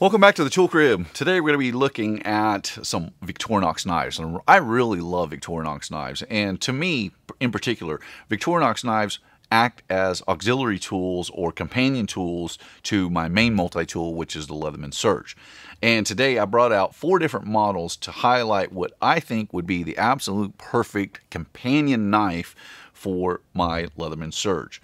Welcome back to the Tool Crib. Today we're going to be looking at some Victorinox knives. And I really love Victorinox knives. And to me, in particular, Victorinox knives act as auxiliary tools or companion tools to my main multi-tool, which is the Leatherman Surge. And today I brought out four different models to highlight what I think would be the absolute perfect companion knife for my Leatherman Surge.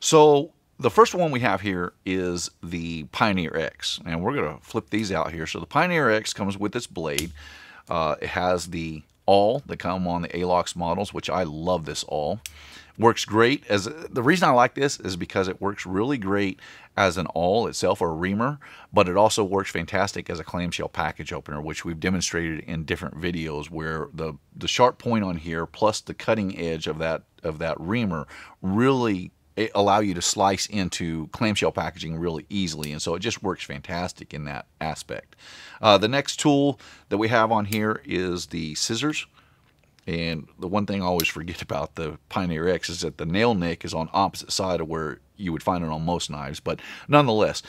So the first one we have here is the Pioneer X, and we're going to flip these out here. So the Pioneer X comes with this blade. Uh, it has the awl that come on the Alox models, which I love this awl. Works great as the reason I like this is because it works really great as an awl itself or a reamer, but it also works fantastic as a clamshell package opener, which we've demonstrated in different videos where the the sharp point on here plus the cutting edge of that of that reamer really allow you to slice into clamshell packaging really easily and so it just works fantastic in that aspect. Uh, the next tool that we have on here is the scissors and the one thing I always forget about the Pioneer X is that the nail nick is on opposite side of where you would find it on most knives but nonetheless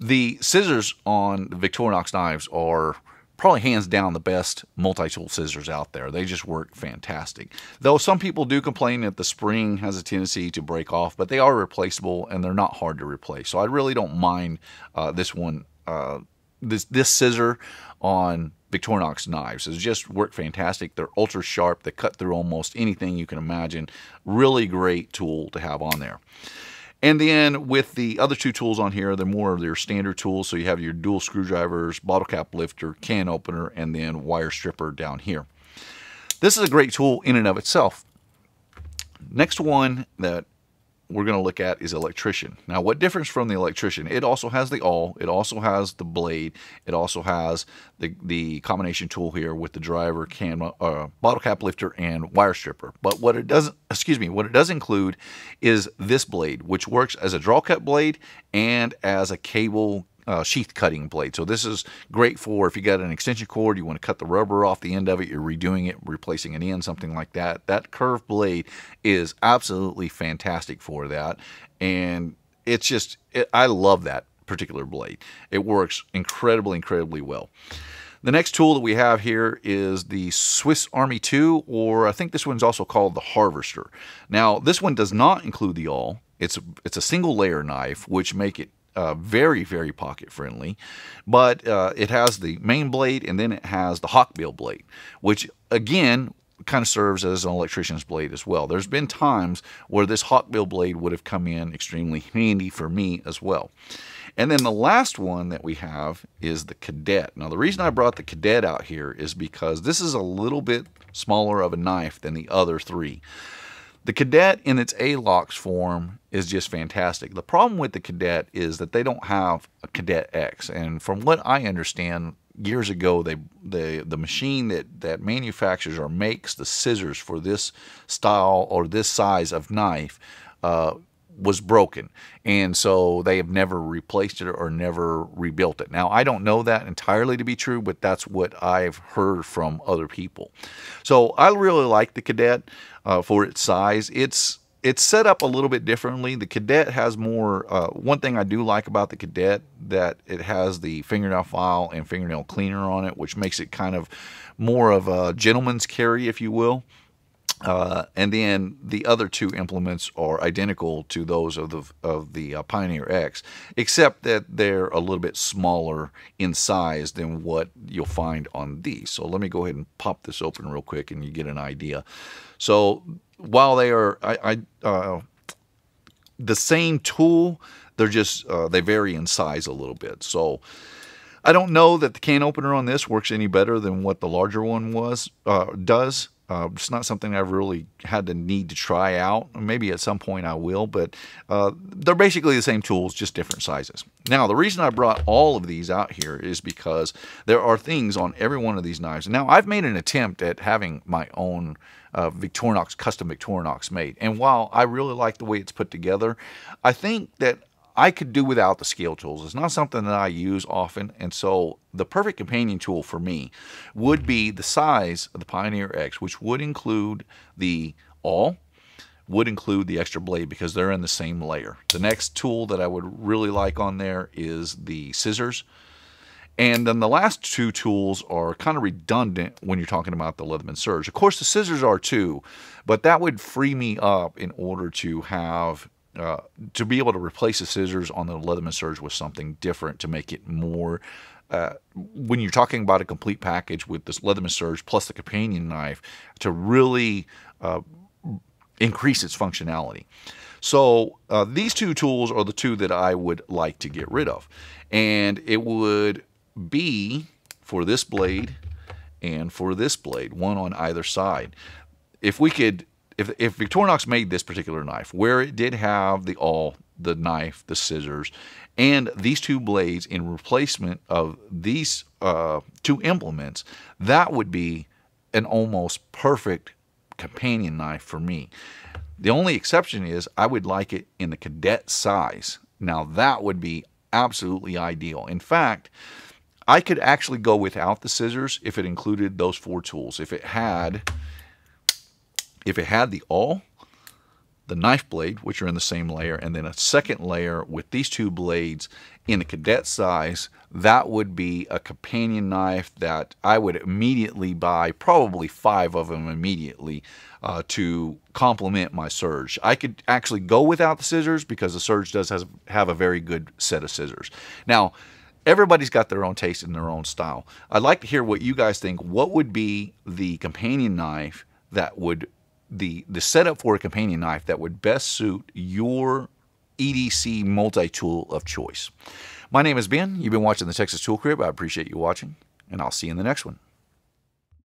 the scissors on the Victorinox knives are probably hands down the best multi-tool scissors out there. They just work fantastic. Though some people do complain that the spring has a tendency to break off, but they are replaceable and they're not hard to replace. So I really don't mind uh, this one, uh, this this scissor on Victorinox knives. It's just work fantastic. They're ultra sharp. They cut through almost anything you can imagine. Really great tool to have on there. And then with the other two tools on here, they're more of their standard tools. So you have your dual screwdrivers, bottle cap lifter, can opener, and then wire stripper down here. This is a great tool in and of itself. Next one that we're going to look at is electrician. Now, what difference from the electrician? It also has the awl, it also has the blade, it also has the, the combination tool here with the driver, can, uh, bottle cap lifter, and wire stripper. But what it doesn't, excuse me, what it does include is this blade, which works as a draw cut blade and as a cable uh, sheath cutting blade. So this is great for if you got an extension cord, you want to cut the rubber off the end of it, you're redoing it, replacing it in, something like that. That curved blade is absolutely fantastic for that. And it's just, it, I love that particular blade. It works incredibly, incredibly well. The next tool that we have here is the Swiss Army 2, or I think this one's also called the Harvester. Now, this one does not include the awl. It's, it's a single layer knife, which make it uh, very, very pocket friendly. But uh, it has the main blade and then it has the hawkbill blade, which again kind of serves as an electrician's blade as well. There's been times where this hawkbill blade would have come in extremely handy for me as well. And then the last one that we have is the Cadet. Now the reason I brought the Cadet out here is because this is a little bit smaller of a knife than the other three. The Cadet in its Alox form is just fantastic. The problem with the Cadet is that they don't have a Cadet X. And from what I understand, years ago, they, they the machine that, that manufactures or makes the scissors for this style or this size of knife uh, was broken. And so they have never replaced it or never rebuilt it. Now, I don't know that entirely to be true, but that's what I've heard from other people. So I really like the Cadet uh, for its size. It's it's set up a little bit differently. The Cadet has more. Uh, one thing I do like about the Cadet that it has the fingernail file and fingernail cleaner on it, which makes it kind of more of a gentleman's carry, if you will. Uh, and then the other two implements are identical to those of the of the uh, Pioneer X, except that they're a little bit smaller in size than what you'll find on these. So let me go ahead and pop this open real quick, and you get an idea. So while they are I, I uh, the same tool, they're just uh, they vary in size a little bit. So. I don't know that the can opener on this works any better than what the larger one was uh, does. Uh, it's not something I've really had the need to try out. Maybe at some point I will, but uh, they're basically the same tools, just different sizes. Now, the reason I brought all of these out here is because there are things on every one of these knives. Now, I've made an attempt at having my own uh, Victorinox, custom Victorinox made. And while I really like the way it's put together, I think that I could do without the scale tools. It's not something that I use often, and so the perfect companion tool for me would be the size of the Pioneer X, which would include the awl, would include the extra blade because they're in the same layer. The next tool that I would really like on there is the scissors. And then the last two tools are kind of redundant when you're talking about the Leatherman Surge. Of course, the scissors are too, but that would free me up in order to have uh, to be able to replace the scissors on the Leatherman Surge with something different to make it more. Uh, when you're talking about a complete package with this Leatherman Surge plus the companion knife to really uh, increase its functionality. So uh, these two tools are the two that I would like to get rid of. And it would be for this blade and for this blade, one on either side. If we could, if, if Victorinox made this particular knife, where it did have the awl, the knife, the scissors, and these two blades in replacement of these uh, two implements, that would be an almost perfect companion knife for me. The only exception is I would like it in the cadet size. Now that would be absolutely ideal. In fact, I could actually go without the scissors if it included those four tools. If it had if it had the awl, the knife blade, which are in the same layer, and then a second layer with these two blades in a cadet size, that would be a companion knife that I would immediately buy, probably five of them immediately, uh, to complement my Surge. I could actually go without the scissors because the Surge does has, have a very good set of scissors. Now, everybody's got their own taste and their own style. I'd like to hear what you guys think. What would be the companion knife that would the the setup for a companion knife that would best suit your EDC multi-tool of choice. My name is Ben. You've been watching the Texas Tool Crib. I appreciate you watching, and I'll see you in the next one.